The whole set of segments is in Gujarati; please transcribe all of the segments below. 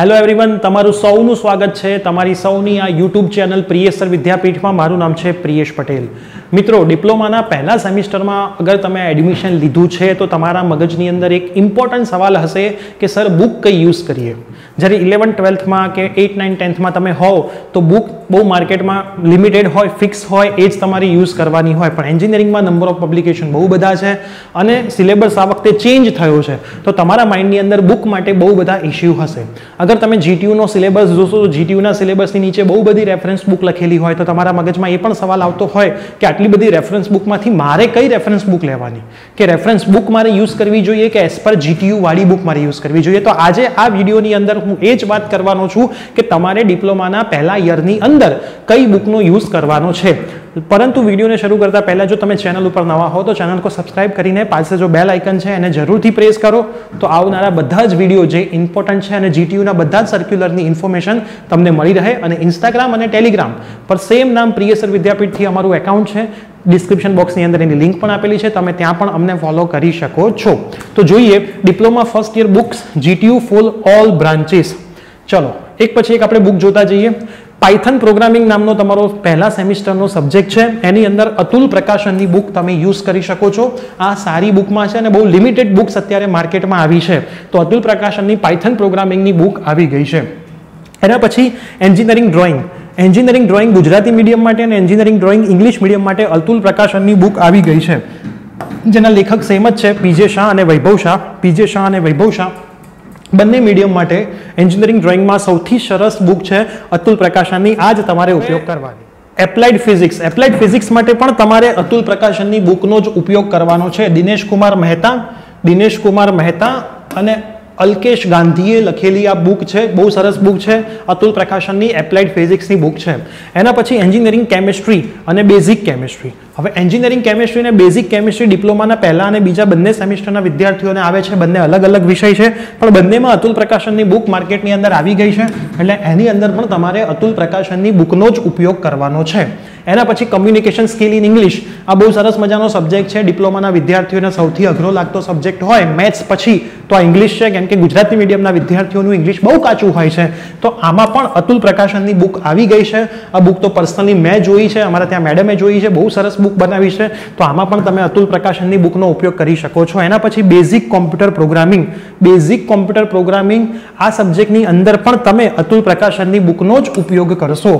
હેલો એવરીવન તમારું સૌનું સ્વાગત છે. તમારી સૌની આ યુટ્યુબ ચેનલ પ્રિયેશ્વર વિદ્યાપીઠમાં. મારું નામ છે પ્રિયેશ પટેલ. મિત્રો, ડિપ્લોમાના પહેલા સેમિસ્ટરમાં અગર તમે એડમિશન લીધું છે, તો તમારા મગજની અંદર એક ઇમ્પોર્ટન્ટ સવાલ હશે કે સર બુક કઈ યુઝ કરીએ? જ્યારે ઇલેવન ટ્વેલ્થમાં કે એઇટ નાઇન ટેન્થમાં તમે હોવ, તો બુક બહુ માર્કેટમાં લિમિટેડ હોય ફિક્સ હોય, એ જ તમારી યુઝ કરવાની હોય. પણ એન્જિનિયરિંગમાં નંબર ઓફ પબ્લિકેશન બહુ બધા છે અને સિલેબસ આ વખતે ચેન્જ થયો છે. તો તમારા માઇન્ડની અંદર બુક માટે બહુ બધા ઇશ્યુ હશે. અગર તમે જીટીયુનો સિલેબસ જોશો, તો જીટીયુના સિલેબસની નીચે બહુ બધી રેફરન્સ બુક લખેલી હોય, તો તમારા મગજમાં એ પણ સવાલ આવતો હોય કે આટલી બધી રેફરન્સ બુકમાંથી મારે કઈ રેફરન્સ બુક લેવાની? કે રેફરન્સ બુક મારે યુઝ કરવી જોઈએ કે એઝ પર જીટીયુ વાળી બુક મારે યુઝ કરવી જોઈએ? તો આજે આ વિડીયોની અંદર હું એ જ વાત કરવાનો છું કે તમારે ડિપ્લોમાના પહેલા યરની અંદર કઈ બુકનો યુઝ કરવાનો છે? પરંતુ વિડીયોને શરૂ કરતા પહેલાં જો તમે ચેનલ ઉપર નવા હો તો ચેનલ કો સબસ્ક્રાઇબ કરીને પાસે જો બેલ આઇકન છે એને જરૂરથી પ્રેસ કરો. તો આવનારા બધા જ વીડિયો જે ઇમ્પોર્ટન્ટ છે અને જીટીયુના બધા જ સર્ક્યુલરની ઇન્ફોર્મેશન તમને મળી રહે અને ઇન્સ્ટાગ્રામ અને ટેલિગ્રામ પર સેમ નામ પ્રિયસર વિદ્યાપીઠથી અમારું એકાઉન્ટ છે. ડિસ્ક્રિપ્શન બોક્સની અંદર એની લિંક પણ આપેલી છે. તમે ત્યાં પણ અમને ફોલો કરી શકો છો. તો જોઈએ diploma first year books GTU full all branches ચલો, એક પછી એક આપણે બુક જોતા જઈએ. પાયથન પ્રોગ્રામિંગ નામનો તમારો પહેલા સેમિસ્ટરનો સબ્જેક્ટ છે. એની અંદર અતુલ પ્રકાશનની બુક તમે યુઝ કરી શકો છો. આ સારી બુકમાં છે અને બહુ લિમિટેડ બુક્સ અત્યારે માર્કેટમાં આવી છે. તો અતુલ પ્રકાશનની પાયથન પ્રોગ્રામિંગની બુક આવી ગઈ છે. એના પછી engineering drawing engineering drawing Gujarati medium માટે અને એન્જિનિયરિંગ ડ્રોઈંગ ઇંગ્લિશ મીડિયમ માટે અતુલ પ્રકાશનની બુક આવી ગઈ છે. જેના લેખક સેમ જ છે. પીજે શાહ અને વૈભવ શાહ. પીજે શાહ અને વૈભવ શાહ બંને મીડિયમ માટે એન્જિનિયરિંગ ડ્રોઈંગમાં સૌથી સરસ બુક છે અતુલ પ્રકાશનની. આ જ તમારે ઉપયોગ કરવાની. એપ્લાઇડ ફિઝિક્સ એપ્લાઇડ ફિઝિક્સ માટે પણ તમારે અતુલ પ્રકાશનની બુકનો જ ઉપયોગ કરવાનો છે. દિનેશ કુમાર મહેતા દિનેશ કુમાર મહેતા અને અલ્કેશ ગાંધીએ લખેલી આ બુક છે, બહુ સરસ બુક છે, અતુલ પ્રકાશનની એપ્લાઇડ ફિઝિક્સની બુક છે. એના પછી એન્જિનિયરિંગ કેમિસ્ટ્રી અને બેઝિક કેમિસ્ટ્રી હવે એન્જિનિયરિંગ કેમિસ્ટ્રી અને બેઝિક કેમિસ્ટ્રી ડિપ્લોમાના પહેલા અને બીજા બંને સેમિસ્ટરના વિદ્યાર્થીઓને આવે છે, બંને અલગ અલગ વિષય છે, પણ બંનેમાં અતુલ પ્રકાશનની બુક માર્કેટની અંદર આવી ગઈ છે, એટલે એની અંદર પણ તમારે અતુલ પ્રકાશનની બુકનો જ ઉપયોગ કરવાનો છે. એના પછી કમ્યુનિકેશન સ્કિલ ઇન ઇંગ્લિશ આ બહુ સરસ મજાનો સબ્જેક્ટ છે. ડિપ્લોમાના વિદ્યાર્થીઓને સૌથી અઘરો લાગતો સબ્જેક્ટ હોય મેથ્સ પછી તો આ ઇંગ્લિશ છે. કેમ કે ગુજરાતી મીડિયમના વિદ્યાર્થીઓનું ઇંગ્લિશ બહુ કાચું હોય છે. તો આમાં પણ અતુલ પ્રકાશનની બુક આવી ગઈ છે. આ બુક તો પર્સનલી મેં જોઈ છે. અમારા ત્યાં મેડમે જોઈ છે. બહુ સરસ બુક બનાવી છે. તો આમાં પણ તમે અતુલ પ્રકાશનની બુકનો ઉપયોગ કરી શકો છો. એના પછી basic computer programming basic computer programming આ સબ્જેક્ટની અંદર પણ તમે અતુલ પ્રકાશનની બુકનો જ ઉપયોગ કરશો.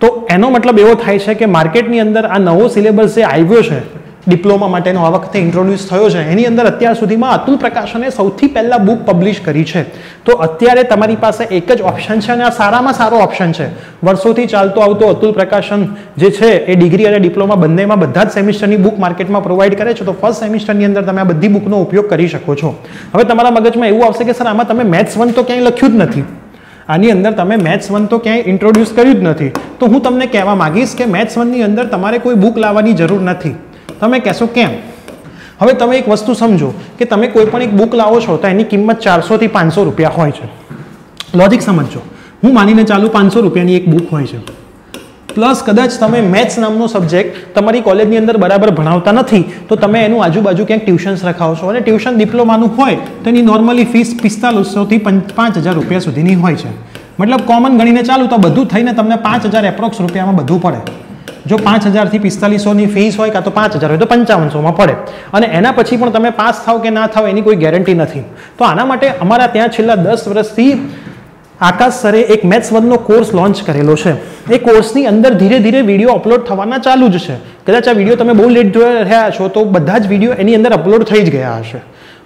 તો એનો મતલબ એવો થાય છે કે માર્કેટની અંદર આ નવો સિલેબસ જે આવ્યો છે, ડિપ્લોમા માટેનો આ વખતે ઇન્ટ્રોડ્યુસ થયો છે, એની અંદર અત્યાર સુધીમાં અતુલ પ્રકાશને સૌથી પહેલાં બુક પબ્લિશ કરી છે. તો અત્યારે તમારી પાસે એક જ ઓપ્શન છે અને આ સારામાં સારો ઓપ્શન છે. વર્ષોથી ચાલતો આવતો અતુલ પ્રકાશન જે છે, એ ડિગ્રી અને ડિપ્લોમા બંનેમાં બધા જ સેમિસ્ટરની બુક માર્કેટમાં પ્રોવાઈડ કરે છે. તો ફર્સ્ટ સેમિસ્ટરની અંદર તમે આ બધી બુકનો ઉપયોગ કરી શકો છો. હવે તમારા મગજમાં એવું આવશે કે, સર, આમાં તમે મેથ્સ વન તો ક્યાંય લખ્યું જ નથી. આની અંદર તમે મેથ્સ વન તો ક્યાંય ઇન્ટ્રોડ્યુસ કર્યું જ નથી. તો હું તમને કહેવા માંગીશ કે મેથ્સ વનની અંદર તમારે કોઈ બુક લાવવાની જરૂર નથી. તમે કહેશો કેમ? હવે તમે એક વસ્તુ સમજો કે તમે કોઈ પણ એક બુક લાવો છો તો એની કિંમત ચારસોથી પાંચસો રૂપિયા હોય છે. લોજિક સમજજો. હું માનીને ચાલુ પાંચસો રૂપિયાની એક બુક હોય છે. પ્લસ કદાચ તમે મેથ્સ નામનો સબ્જેક્ટ તમારી કોલેજની અંદર બરાબર ભણાવતા નથી, તો તમે એનું આજુબાજુ ક્યાંક ટ્યુશન્સ રખાવો છો. અને ટ્યુશન ડિપ્લોમાનું હોય, તો એની નોર્મલી ફીસ પિસ્તાલીસોથી પાંચ હજાર રૂપિયા સુધીની હોય છે. મતલબ કોમન ગણીને ચાલુ તો બધું થઈને તમને પાંચ હજાર એપ્રોક્સ રૂપિયામાં બધું પડે. જો પાંચ હજારથી પિસ્તાલીસોની ફીસ હોય કાં તો પાંચ હજાર હોય તો પંચાવનસોમાં પડે. અને એના પછી પણ તમે પાસ થાવ કે ના થાવ એની કોઈ ગેરંટી નથી. તો આના માટે અમારા ત્યાં છેલ્લા દસ વર્ષથી આકાશ સરે એક મેથ્સ વનનો કોર્સ લોન્ચ કરેલો છે. એ કોર્સની અંદર ધીરે ધીરે વીડિયો અપલોડ થવાના ચાલુ જ છે. કદાચ આ વીડિયો તમે બહુ લેટ જોઈ રહ્યા છો, તો બધા જ વીડિયો એની અંદર અપલોડ થઈ જ ગયા હશે.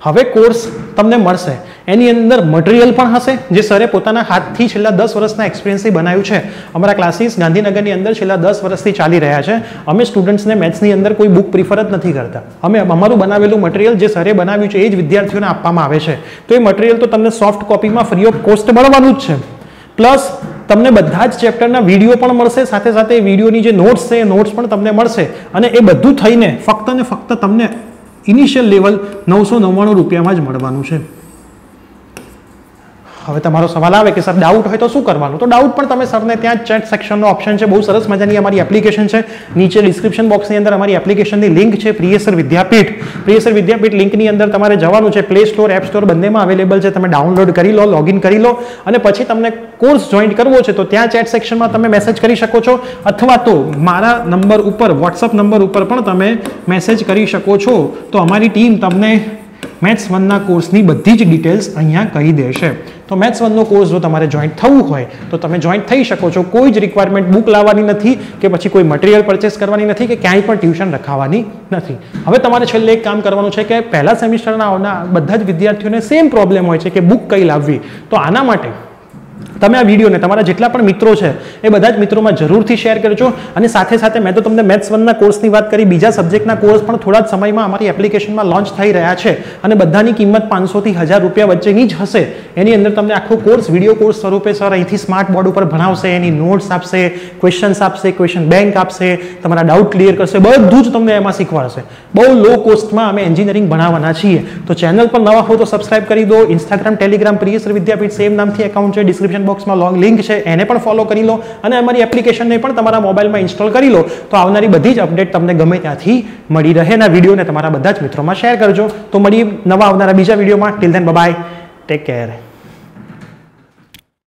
હવે કોર્સ તમને મળશે. એની અંદર મટીરિયલ પણ હશે, જે સરે પોતાના હાથથી છેલ્લા દસ વર્ષના એક્સપિરિયન્સથી બનાવ્યું છે. અમારા ક્લાસીસ ગાંધીનગરની અંદર છેલ્લા દસ વર્ષથી ચાલી રહ્યા છે. અમે સ્ટુડન્ટ્સને મેથ્સની અંદર કોઈ બુક પ્રિફર જ નથી કરતા. અમે અમારું બનાવેલું મટીરિયલ જે સરે બનાવ્યું છે, એ જ વિદ્યાર્થીઓને આપવામાં આવે છે. તો એ મટીરિયલ તો તમને સોફ્ટ કોપીમાં ફ્રી ઓફ કોસ્ટ મળવાનું જ છે. પ્લસ તમને બધા જ ચેપ્ટરના વીડિયો પણ મળશે. સાથે સાથે વિડીયોની જે નોટ્સ છે, એ નોટ્સ પણ તમને મળશે. અને એ બધું થઈને ફક્ત ને ફક્ત તમને ઇનિશિયલ લેવલ નવસો નવ્વાણું રૂપિયામાં જ મળવાનું છે. હવે તમારો સવાલ આવે કે, સર ડાઉટ હોય તો શું કરવાનું? તો ડાઉટ પણ તમે સરને ત્યાં ચેટ સેક્શનનો ઓપ્શન છે. બહુ સરસ મજાની અમારી એપ્લિકેશન છે. નીચે ડિસ્ક્રિપ્શન બોક્સની અંદર અમારી એપ્લિકેશનની લિંક છે, પ્રિયસર વિદ્યાપીઠ. પ્રિયસર વિદ્યાપીઠ લિંકની અંદર તમારે જવાનું છે. પ્લે સ્ટોર એપ સ્ટોર બંનેમાં અવેલેબલ છે. તમે ડાઉનલોડ કરી લો લોગિન કરી લો અને પછી તમને કોર્સ જોઈન કરવો છે, તો ત્યાં ચેટ સેક્શનમાં તમે મેસેજ કરી શકો છો. અથવા તો મારા નંબર ઉપર વોટ્સઅપ નંબર ઉપર પણ તમે મેસેજ કરી શકો છો. તો અમારી ટીમ તમને મેથ્સ વનના કોર્સની બધી જ ડિટેલ્સ અહીંયા કહી દેશે. તો મેથ્સ વનનો કોર્સ જો તમારે જોઈન્ટ થવું હોય, તો તમે જોઈન્ટ થઈ શકો છો. કોઈ જ રિક્વાયરમેન્ટ બુક લાવવાની નથી કે પછી કોઈ મટીરિયલ પરચેસ કરવાની નથી કે ક્યાંય પણ ટ્યુશન રખાવાની નથી. હવે તમારે છેલ્લે એક કામ કરવાનું છે કે પહેલા સેમિસ્ટરના બધા જ વિદ્યાર્થીઓને સેમ પ્રોબ્લેમ હોય છે કે બુક કઈ લાવવી. તો આના માટે તમે આ વિડીયોને તમારા જેટલા પણ મિત્રો છે, એ બધા જ મિત્રોમાં જરૂરથી શેર કરજો. અને સાથે સાથે મેં તો તમને મેથ્સ વનના કોર્સની વાત કરી, બીજા સબ્જેક્ટના કોર્સ પણ થોડા જ સમયમાં અમારી એપ્લિકેશનમાં લોન્ચ થઈ રહ્યા છે. અને બધાની કિંમત પાંચસોથી હજાર રૂપિયા વચ્ચેની જ હશે. એની અંદર તમને આખો કોર્સ, વીડિયો કોર્સ સ્વરૂપે સર અહીંથી સ્માર્ટ બોર્ડ ઉપર ભણાવશે, એની નોટ્સ આપશે ક્વેશ્ચન્સ આપશે ક્વેશ્ચન બેંક આપશે, તમારા ડાઉટ ક્લિયર કરશે, બધું જ તમને એમાં શીખવાડશે. બહુ લો કોસ્ટમાં અમે એન્જિનિયરિંગ ભણાવવાના છીએ. તો ચેનલ પર નવા હો તો સબસ્ક્રાઇબ કરી દો. Instagram Telegram Priyasar Vidyapeeth same નામથી એકાઉન્ટ છે. ડિસ્ક્રિપ્શન બોક્સમાં લોંગ લિંક છે, એને પણ ફોલો કરી લો અને અમારી એપ્લિકેશનને પણ તમારા મોબાઈલમાં ઇન્સ્ટોલ કરી લો. તો આવનારી બધી જ અપડેટ તમને ગમે ત્યાંથી મળી રહે ના વિડીયોને તમારા બધા જ મિત્રોમાં શેર કરજો. તો મળીએ નવા આવનારા બીજા વિડીયોમાં. Till then bye take care